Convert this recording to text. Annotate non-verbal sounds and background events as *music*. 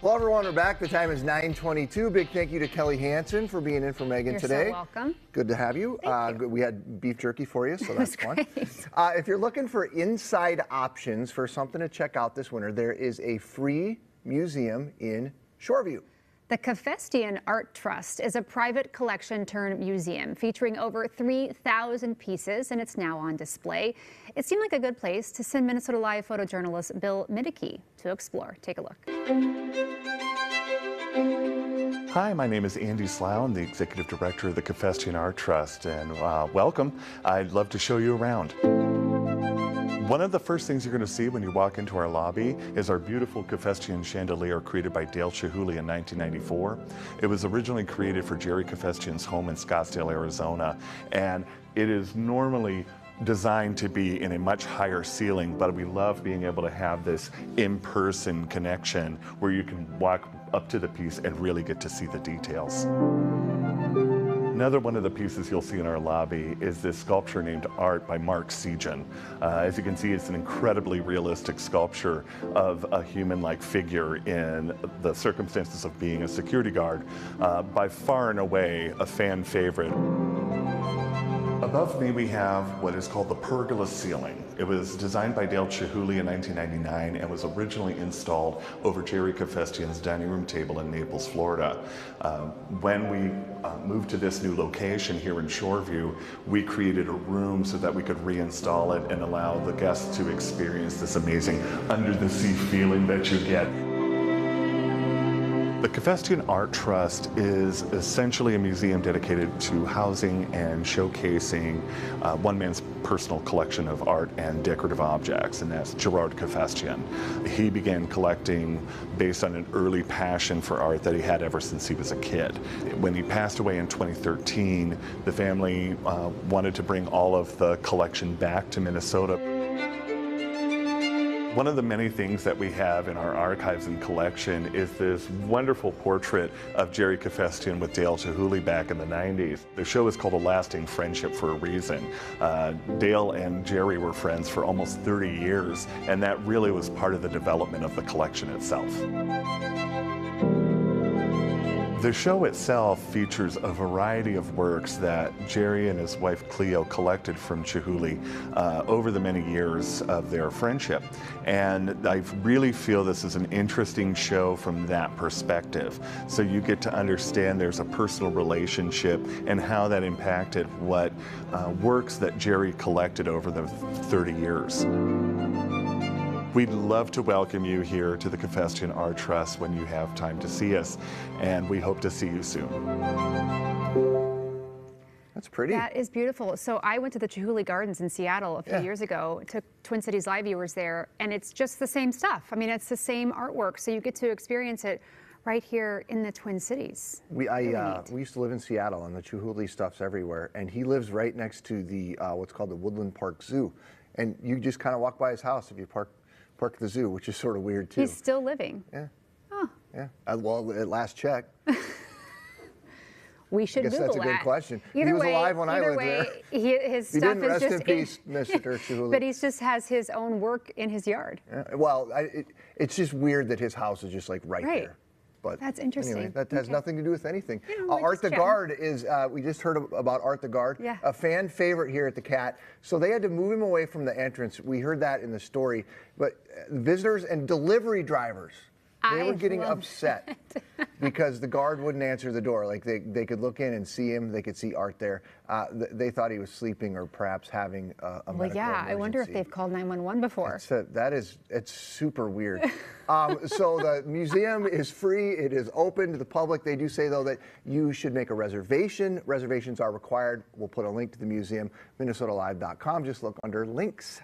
Well, everyone, we're back. The time is 9:22. Big thank you to Kelly Hansen for being in for Megan You're today. so welcome. Good to have you. Uh, you. We had beef jerky for you, so that's *laughs* fun. Uh, if you're looking for inside options for something to check out this winter, there is a free museum in Shoreview. The Cafesjian Art Trust is a private collection turned museum featuring over 3,000 pieces, and it's now on display. It seemed like a good place to send Minnesota Live photojournalist Bill Middicky to explore. Take a look. Hi, my name is Andy Schlauch. I'm the Executive Director of the Cafesjian Art Trust, and uh, welcome. I'd love to show you around. One of the first things you're going to see when you walk into our lobby is our beautiful Cafesjian chandelier created by Dale Chihuly in 1994. It was originally created for Jerry Cafesjian's home in Scottsdale, Arizona, and it is normally designed to be in a much higher ceiling, but we love being able to have this in-person connection where you can walk up to the piece and really get to see the details. Another one of the pieces you'll see in our lobby is this sculpture named Art by Marc Sijan. Uh, as you can see, it's an incredibly realistic sculpture of a human-like figure in the circumstances of being a security guard. Uh, by far and away, a fan favorite. Above me we have what is called the pergola ceiling. It was designed by Dale Chihuly in 1999 and was originally installed over Jerry Cafesjian's dining room table in Naples, Florida. Uh, when we uh, moved to this new location here in Shoreview, we created a room so that we could reinstall it and allow the guests to experience this amazing under the sea feeling that you get. The Cafesjian Art Trust is essentially a museum dedicated to housing and showcasing uh, one man's personal collection of art and decorative objects, and that's Gerard Cafesjian. He began collecting based on an early passion for art that he had ever since he was a kid. When he passed away in 2013, the family uh, wanted to bring all of the collection back to Minnesota. One of the many things that we have in our archives and collection is this wonderful portrait of Jerry Cafesjian with Dale Chihuly back in the 90s. The show is called A Lasting Friendship for a reason. Uh, Dale and Jerry were friends for almost 30 years, and that really was part of the development of the collection itself. The show itself features a variety of works that Jerry and his wife Cleo collected from Chihuly uh, over the many years of their friendship. And I really feel this is an interesting show from that perspective. So you get to understand there's a personal relationship and how that impacted what uh, works that Jerry collected over the 30 years. We'd love to welcome you here to the Cafesjian Art Trust when you have time to see us, and we hope to see you soon. That's pretty. That is beautiful. So I went to the Chihuly Gardens in Seattle a few Yeah. years ago, took Twin Cities Live viewers there, and it's just the same stuff. I mean, it's the same artwork, so you get to experience it right here in the Twin Cities. We, I, Really uh, we used to live in Seattle, and the Chihuly stuff's everywhere. And he lives right next to the uh, what's called the Woodland Park Zoo, and you just kind of walk by his house if you park park at the zoo, which is sort of weird too. He's still living. yeah. Oh. Yeah. Well, at last check. *laughs* We should I guess Google that's a good that. question. He Either was way, alive when I lived way, there. He, his He stuff didn't is rest just in peace, Mr. Chihuly. *laughs* But he just has his own work in his yard. Yeah, well, I, it, it's just weird that his house is just like right, Right. there. But That's Anyway, interesting. that has Okay. nothing to do with anything. Know, Uh, Art the. Guard is, uh, we just heard about Art the Guard, Yeah. a fan favorite here at the Cat. So they had to move him away from the entrance. We heard that in the story. But uh, visitors and delivery drivers, they were getting upset *laughs* because the guard wouldn't answer the door. Like they, they could look in and see him, they could see Art there. Uh, th- they thought he was sleeping or perhaps having a, a Well, yeah, I wonder if they've called 911 before. It's a- that is, it's super weird. *laughs* um, so the museum is free. It is open to the public. They do say though that you should make a reservation. Reservations are required. We'll put a link to the museum, minnesotalive.com. Just look under links.